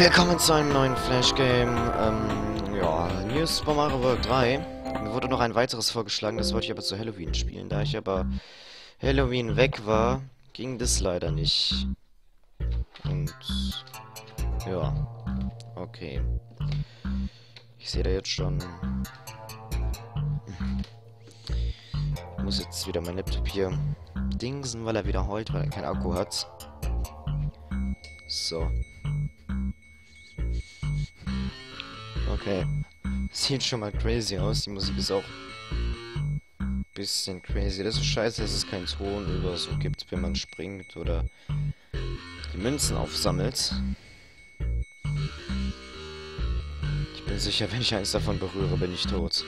Willkommen zu einem neuen Flash Game. Ähm, ja, New Super Mario World 3. Mir wurde noch ein weiteres vorgeschlagen, das wollte ich aber zu Halloween spielen. Da ich aber Halloween weg war, ging das leider nicht. Und ja, okay. Ich sehe da jetzt schon. Ich muss jetzt wieder mein Laptop hier dingsen, weil er wieder heult, weil er keinen Akku hat. So. Okay. Sieht schon mal crazy aus. Die Musik ist auch ein bisschen crazy. Das ist scheiße, dass es keinen Ton oder so gibt, wenn man springt oder die Münzen aufsammelt. Ich bin sicher, wenn ich eins davon berühre, bin ich tot.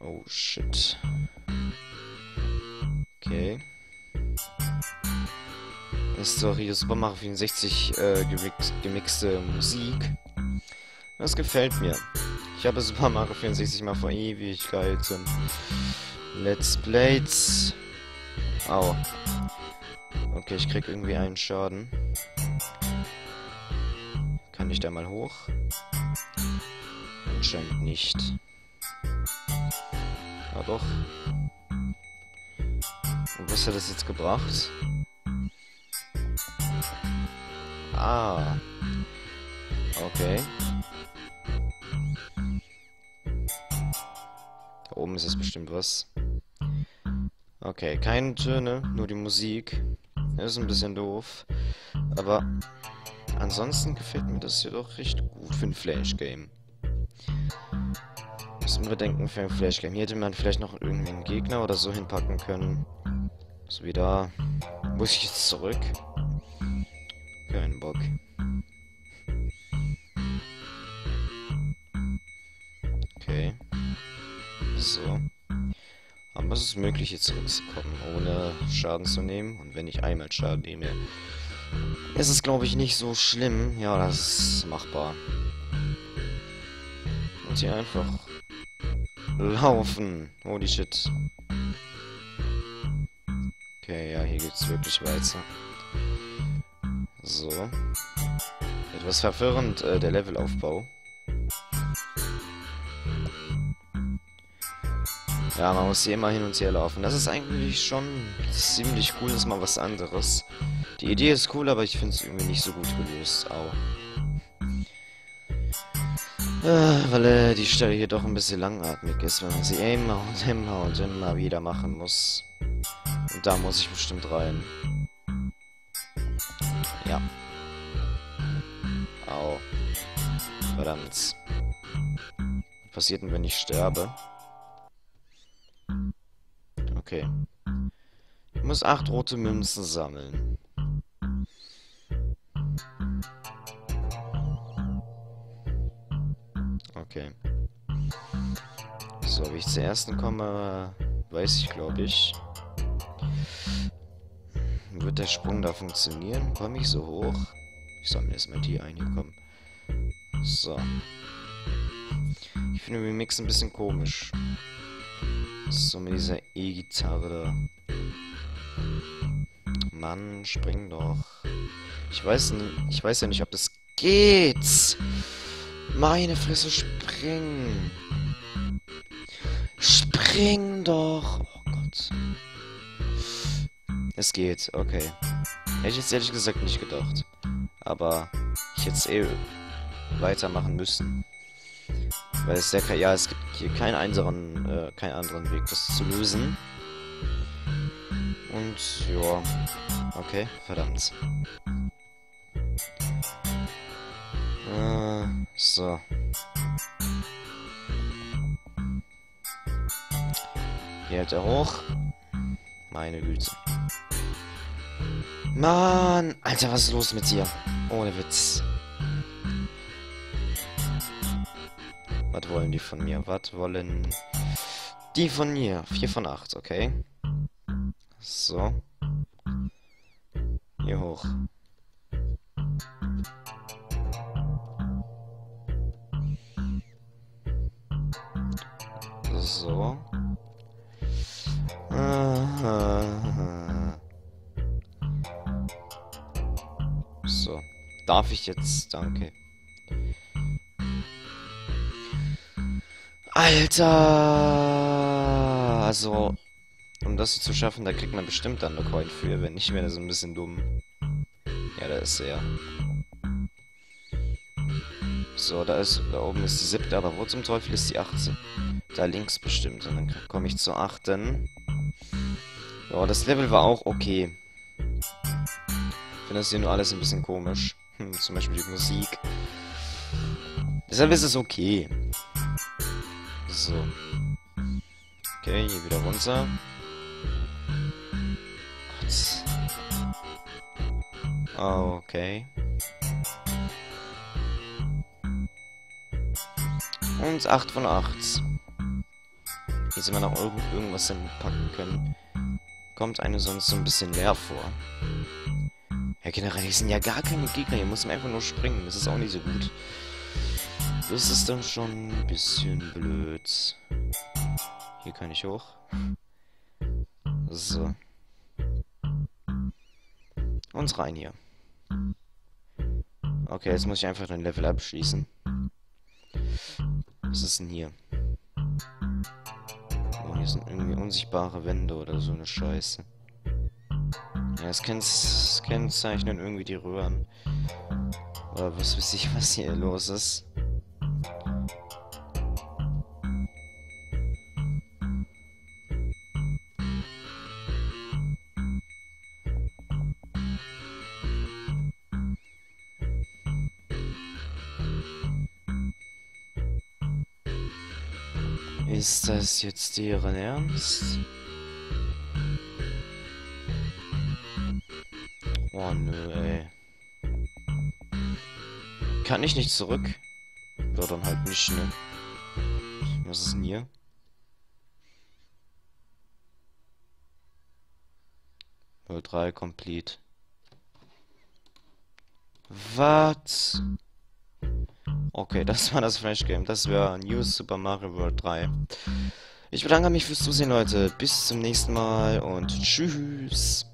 Oh shit. Okay. Das ist doch hier Super Mario 64 äh, gemix gemixte Musik. Das gefällt mir. Ich habe Super Mario 64 mal vor Ewigkeiten. Let's Plays. Au. Okay, ich krieg irgendwie einen Schaden. Kann ich da mal hoch? Anscheinend nicht. Ah doch. Und was hat das jetzt gebracht? Ah. Okay. Ist es bestimmt was. Okay, keine Töne, nur die Musik. Das ist ein bisschen doof. Aber ansonsten gefällt mir das hier doch recht gut für ein Flash-Game. Müssen wir denken für ein Flash-Game. Hier hätte man vielleicht noch irgendwie einen Gegner oder so hinpacken können. So wie da. Muss ich jetzt zurück? So. Aber es ist möglich, hier zurückzukommen, ohne Schaden zu nehmen. Und wenn ich einmal Schaden nehme, ist es, glaube ich, nicht so schlimm. Ja, das ist machbar. Und hier einfach laufen. Holy shit. Okay, ja, hier geht's wirklich weiter. So. Etwas verwirrend, äh, der Levelaufbau. Ja, man muss hier immer hin und her laufen. Das ist eigentlich schon ziemlich cool, das ist mal was anderes. Die Idee ist cool, aber ich finde es irgendwie nicht so gut gelöst. Au. Äh, weil äh, die Stelle hier doch ein bisschen langatmig ist, wenn man sie immer und immer und immer wieder machen muss. Und da muss ich bestimmt rein. Ja. Au. Verdammt. Was passiert denn, wenn ich sterbe? Okay. Ich muss acht rote Münzen sammeln. Okay. So, wie ich zur ersten komme, weiß ich, glaube ich. Wird der Sprung da funktionieren? Komme ich so hoch? Ich sammle erstmal die eingekommen. So. Ich finde den Mix ein bisschen komisch. So mit dieser E-Gitarre da. Mann, spring doch. Ich weiß, ich weiß ja nicht, ob das geht. Meine Fresse, spring. Spring doch. Oh Gott. Es geht, okay. Hätte ich jetzt ehrlich gesagt nicht gedacht. Aber ich hätte es eh weitermachen müssen. Weil es der ja, es gibt hier keinen anderen, äh, keinen anderen Weg, das zu lösen. Und ja, okay, verdammt. Äh, so. Hier hält er hoch. Meine Güte. Mann! Alter, was ist los mit dir? Ohne Witz. Was wollen die von mir? Was wollen die von mir? 4 von 8, okay. So. Hier hoch. So. So. Darf ich jetzt? Danke. Alter! Also, um das zu schaffen, da kriegt man bestimmt dann eine Coin für. Wenn nicht, wäre das ein bisschen dumm. Ja, da ist er. So, da ist, da oben ist die siebte, aber wo zum Teufel ist die achte? Da links bestimmt. Und dann komme ich zur achten. Ja, das Level war auch okay. Ich finde das hier nur alles ein bisschen komisch. Hm, zum Beispiel die Musik. Deshalb ist es okay. So. Okay, hier wieder runter. Gott. Okay. Und 8 von 8. Hier sind wir noch irgendwas packen können. Kommt eine sonst so ein bisschen leer vor. Ja, generell, hier sind ja gar keine Gegner. Hier muss man einfach nur springen. Das ist auch nicht so gut. Das ist dann schon ein bisschen blöd. Hier kann ich hoch. So. Und rein hier. Okay, jetzt muss ich einfach ein Level abschließen. Was ist denn hier? Oh, hier sind irgendwie unsichtbare Wände oder so eine Scheiße. Ja, es kennzeichnen irgendwie die Röhren. Oder was weiß ich, was hier los ist. Ist das jetzt deren Ernst? Oh nö, ey. Kann ich nicht zurück? Ja, dann halt nicht, ne? Was ist denn hier? Null drei complete. Was? Okay, das war das Flash Game. Das wäre New Super Mario World 3. Ich bedanke mich fürs Zusehen, Leute. Bis zum nächsten Mal und tschüss.